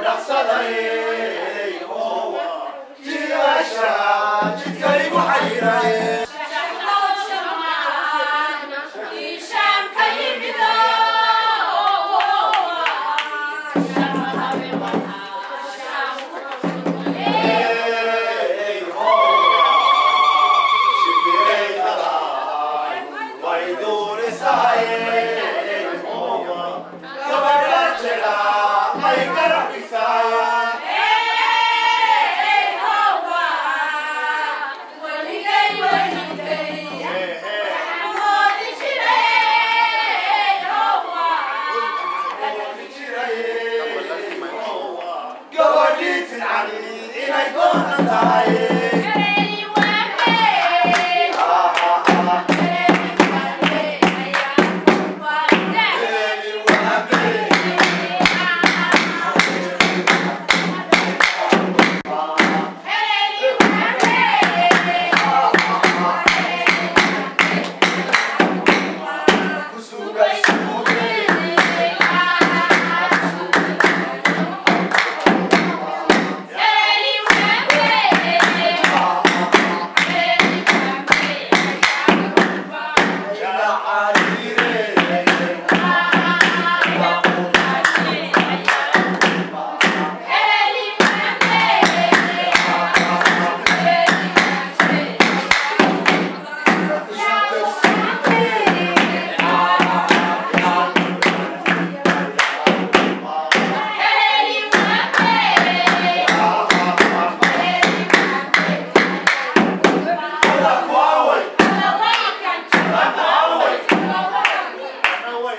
Sadae, Sadae, Sadae, Sadae, Sadae, Sadae, Sadae,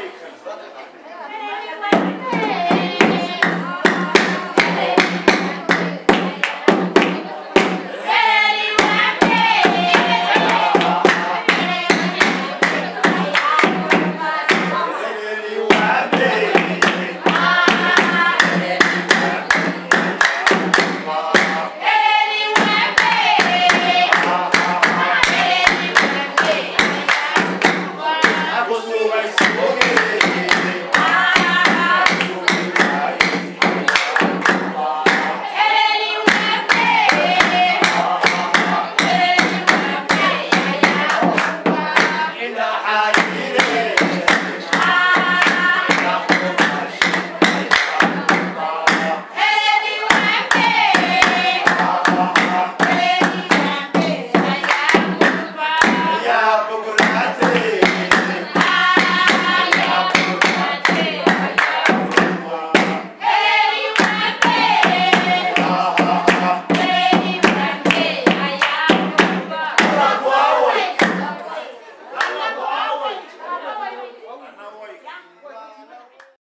Americans.